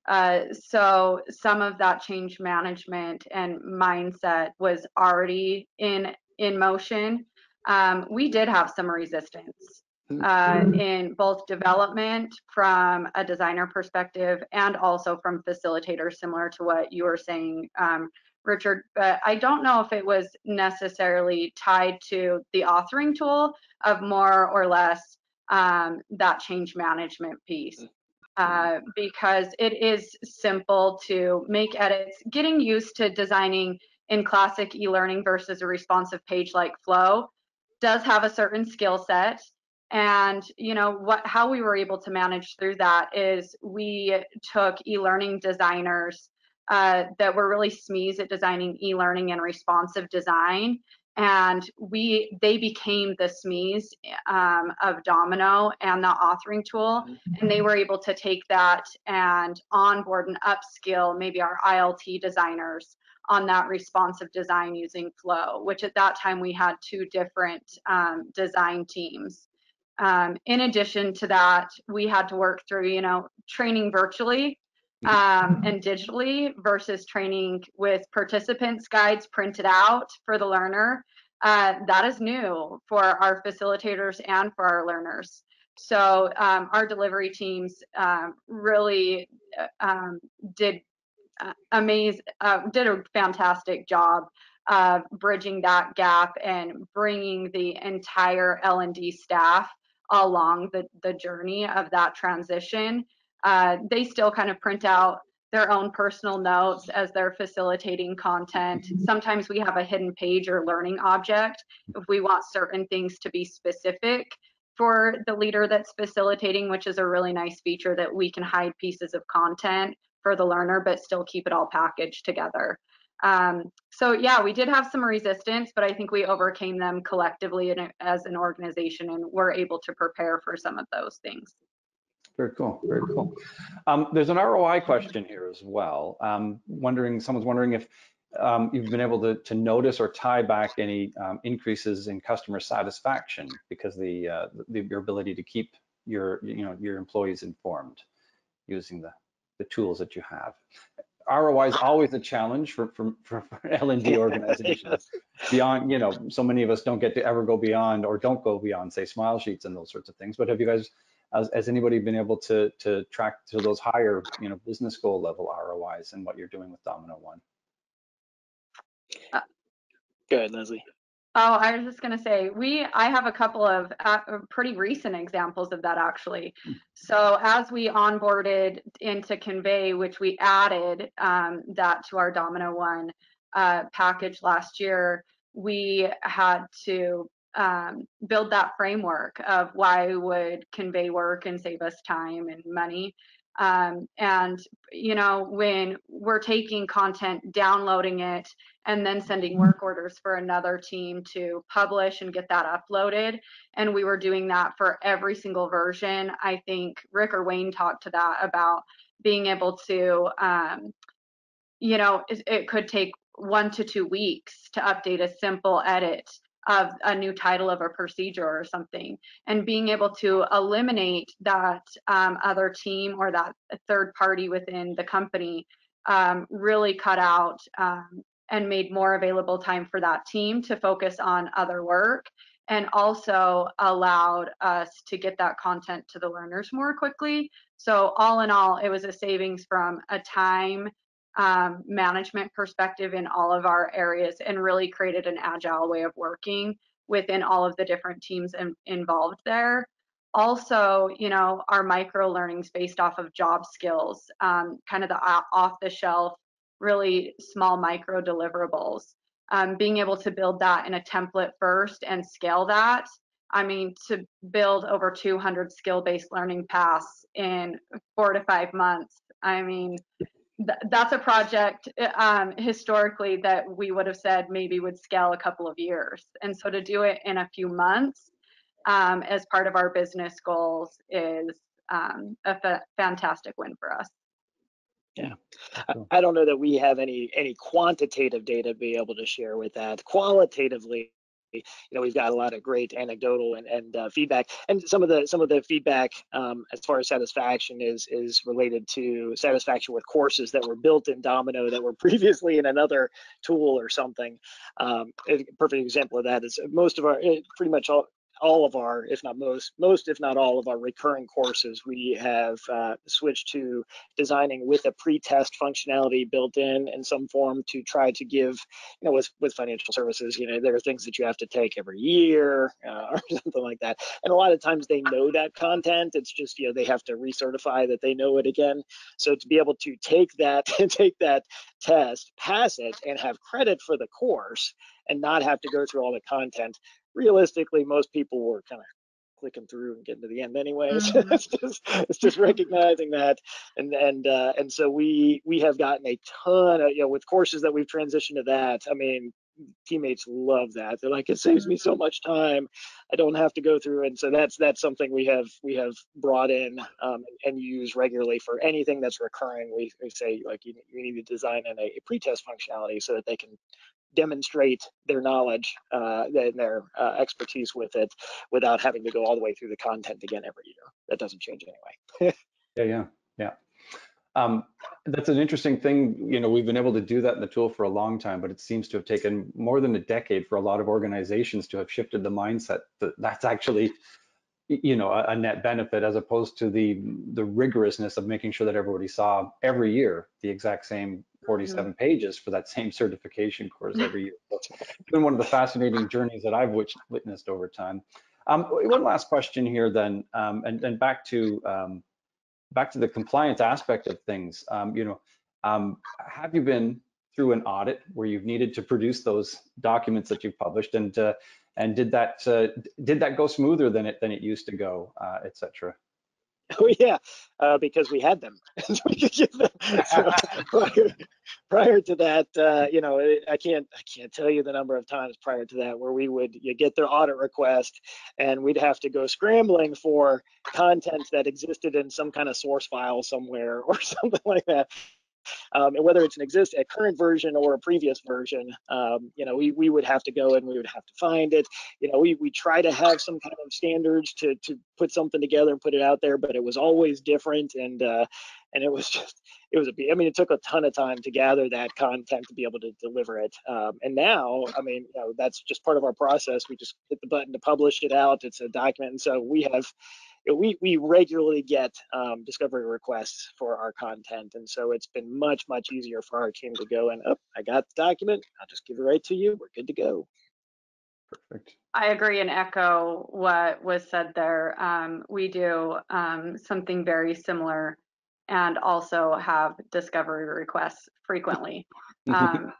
Uh, so some of that change management and mindset was already in in motion. Um, we did have some resistance uh, mm-hmm. in both development from a designer perspective and also from facilitators, similar to what you were saying, um, Richard. But I don't know if it was necessarily tied to the authoring tool of more or less um, that change management piece. Uh, because it is simple to make edits. Getting used to designing in classic e-learning versus a responsive page like Flow does have a certain skill set and you know what how we were able to manage through that is we took e-learning designers uh, that were really SMEs at designing e-learning and responsive design. And we they became the SMEs um, of dominKnow and the authoring tool, and they were able to take that and onboard and upskill maybe our ILT designers on that responsive design using Flow, which at that time we had two different um, design teams. Um, in addition to that, we had to work through, you know, training virtually um, and digitally versus training with participants guides printed out for the learner. Uh, that is new for our facilitators and for our learners. So um, our delivery teams uh, really uh, um, did uh, amaze, uh, did a fantastic job of bridging that gap and bringing the entire L&D staff along the, the journey of that transition. Uh, they still kind of print out their own personal notes as they're facilitating content. Mm-hmm. Sometimes we have a hidden page or learning object if we want certain things to be specific for the leader that's facilitating, which is a really nice feature that we can hide pieces of content for the learner, but still keep it all packaged together. Um, so yeah, we did have some resistance, but I think we overcame them collectively a, as an organization and we're able to prepare for some of those things. Very cool, very cool. Um, there's an ROI question here as well. Um, wondering, someone's wondering if um, you've been able to, to notice or tie back any um, increases in customer satisfaction because the, uh, the your ability to keep your you know your employees informed using the the tools that you have. ROI is always a challenge for, for, for, L&D organizations. beyond, you know, so many of us don't get to ever go beyond or don't go beyond, say, smile sheets and those sorts of things. But have you guys, has, has anybody been able to to track to those higher, you know, business goal level ROIs and what you're doing with dominKnow One? Uh, Go ahead, Leslie. Oh, I was just going to say, we, I have a couple of uh, pretty recent examples of that actually. Hmm. So as we onboarded into Convey, which we added um, that to our dominKnow One uh, package last year, we had to um, build that framework of why would Convey work and save us time and money. Um, and you know when we're taking content downloading it and then sending work orders for another team to publish and get that uploaded and we were doing that for every single version i think rick or wayne talked to that about being able to um, you know it, it could take one to two weeks to update a simple edit of a new title of a procedure or something and being able to eliminate that um, other team or that third party within the company um, really cut out um, and made more available time for that team to focus on other work and also allowed us to get that content to the learners more quickly. So all in all, it was a savings from a time um, management perspective in all of our areas and really created an agile way of working within all of the different teams in, involved there. Also, you know, our micro learnings based off of job skills, um, kind of the off the shelf, really small micro deliverables. Um, being able to build that in a template first and scale that. I mean, to build over 200 skill based learning paths in four to five months. I mean, th- that's a project um, historically that we would have said maybe would scale a couple of years. And so to do it in a few months um, as part of our business goals is um, a fa- fantastic win for us. Yeah, I don't know that we have any any quantitative data to be able to share with that. Qualitatively, you know we've got a lot of great anecdotal and, and uh, feedback. And some of the some of the feedback um, as far as satisfaction is is related to satisfaction with courses that were built in dominKnow that were previously in another tool or something. Um, a perfect example of that is most of our eh, pretty much all all of our, if not most, most if not all of our recurring courses, we have uh, switched to designing with a pre-test functionality built in in some form to try to give, you know, with with financial services, you know, there are things that you have to take every year uh, or something like that, and a lot of times they know that content. It's just you know they have to recertify that they know it again. So to be able to take that take that test, pass it, and have credit for the course and not have to go through all the content realistically, most people were kind of clicking through and getting to the end anyways. Mm-hmm. it's just it's just recognizing that, and and uh, and so we we have gotten a ton of you know with courses that we've transitioned to that. I mean, teammates love that. They're like, it saves me so mm-hmm. much time. I don't have to go through, and so that's that's something we have we have brought in um, and use regularly for anything that's recurring. We, we say like you, you need to design in a, a pre-test functionality so that they can demonstrate their knowledge uh, and their uh, expertise with it without having to go all the way through the content again every year. That doesn't change anyway. yeah, yeah, yeah. Um, that's an interesting thing. You know, we've been able to do that in the tool for a long time, but it seems to have taken more than a decade for a lot of organizations to have shifted the mindset that that's actually, you know, a, a net benefit as opposed to the the rigorousness of making sure that everybody saw every year the exact same 47 mm-hmm. pages for that same certification course every year. So it's been one of the fascinating journeys that I've witnessed over time. Um, one last question here then, um, and, and, back to um, back to the compliance aspect of things. Um, you know, um, have you been through an audit where you've needed to produce those documents that you've published, and uh, and did that uh, did that go smoother than it than it used to go, uh, et cetera? Oh yeah, uh, because we had them. so, prior, prior, to that, uh, you know, I can't I can't tell you the number of times prior to that where we would you get their audit request and we'd have to go scrambling for content that existed in some kind of source file somewhere or something like that um, and whether it's an exist a current version or a previous version, um, you know, we, we would have to go and we would have to find it. You know, we, we try to have some kind of standards to to put something together and put it out there, but it was always different and uh, and it was just it was a I mean, it took a ton of time to gather that content to be able to deliver it. Um, and now, I mean, you know, that's just part of our process. We just hit the button to publish it out. It's a document, and so we have we we regularly get um, discovery requests for our content, and so it's been much much easier for our team to go and oh, I got the document. I'll just give it right to you. We're good to go. Perfect. I agree and echo what was said there. Um, we do um, something very similar, and also have discovery requests frequently. Um,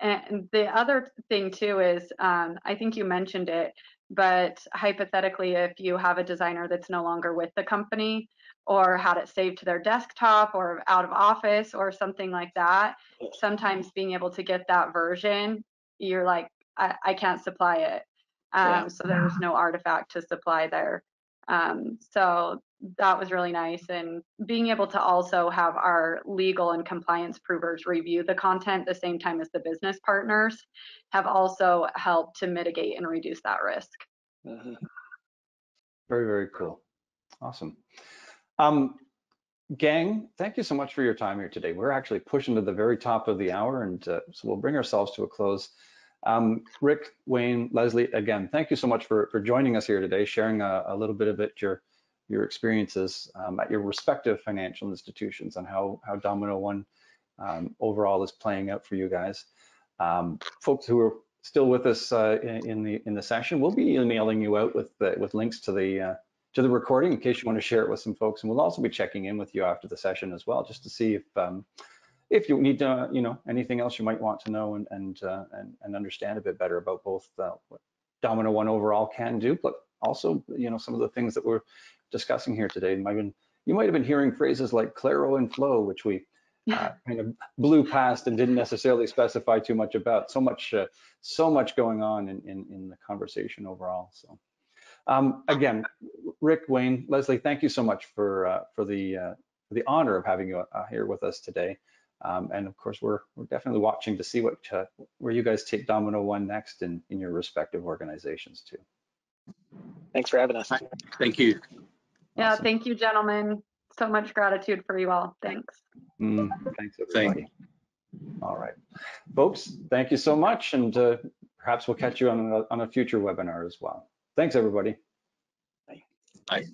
and the other thing too is, um, I think you mentioned it but hypothetically, if you have a designer that's no longer with the company or had it saved to their desktop or out of office or something like that, sometimes being able to get that version, you're like, I, I can't supply it. Um, yeah. So there's no artifact to supply there. Um, so that was really nice. And being able to also have our legal and compliance provers review the content the same time as the business partners have also helped to mitigate and reduce that risk. Mm-hmm. Very, very cool. Awesome. Um, gang, thank you so much for your time here today. We're actually pushing to the very top of the hour, and uh, so we'll bring ourselves to a close. Um, Rick, Wayne, Leslie, again, thank you so much for, for joining us here today, sharing a, a little bit of it, your, your experiences um, at your respective financial institutions and how, how dominKnow One um, overall is playing out for you guys. Um, folks who are still with us uh, in, in the in the session, we'll be emailing you out with the, with links to the uh, to the recording in case you want to share it with some folks, and we'll also be checking in with you after the session as well, just to see if um, if you need to, you know, anything else you might want to know and and uh, and, and understand a bit better about both uh, what dominKnow One overall can do, but also you know some of the things that we're discussing here today. You might have been, you might have been hearing phrases like Claro and Flow, which we uh, kind of blew past and didn't necessarily specify too much about. So much, uh, so much going on in, in, in the conversation overall. So um, again, Rick, Wayne, Leslie, thank you so much for uh, for the uh, the honor of having you uh, here with us today. Um, and of course, we're we're definitely watching to see what uh, where you guys take dominKnow One next in in your respective organizations too. Thanks for having us. Thank you. Yeah, Awesome. thank you, gentlemen. So much gratitude for you all. Thanks. Mm, thanks, Thank everybody. All right, folks, thank you so much, and uh, perhaps we'll catch you on a, on a future webinar as well. Thanks, everybody. Bye.